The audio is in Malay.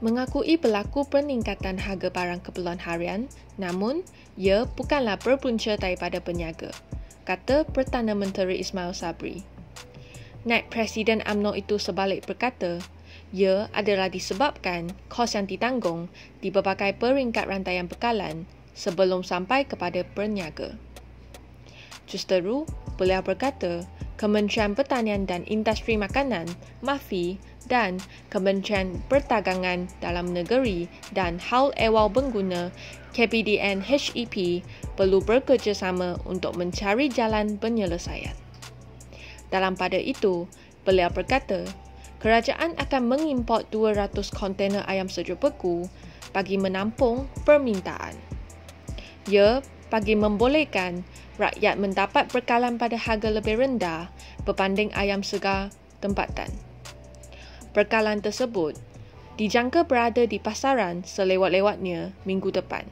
mengakui berlaku peningkatan harga barang keperluan harian namun ia bukanlah berpunca daripada peniaga, kata Perdana Menteri Ismail Sabri. Naib Presiden AMNO itu sebalik berkata, ia adalah disebabkan kos yang ditanggung di berbagai peringkat rantaian bekalan sebelum sampai kepada peniaga. Justeru, beliau berkata, Kementerian Pertanian dan Industri Makanan, MAFI dan Kementerian Perdagangan Dalam Negeri dan Hal Ehwal Pengguna, KPDN HEP perlu bekerjasama untuk mencari jalan penyelesaian. Dalam pada itu, beliau berkata, kerajaan akan mengimport 200 kontena ayam sejuk beku bagi menampung permintaan. Ia bagi membolehkan rakyat mendapat bekalan pada harga lebih rendah berbanding ayam segar tempatan. Bekalan tersebut dijangka berada di pasaran selewat-lewatnya minggu depan.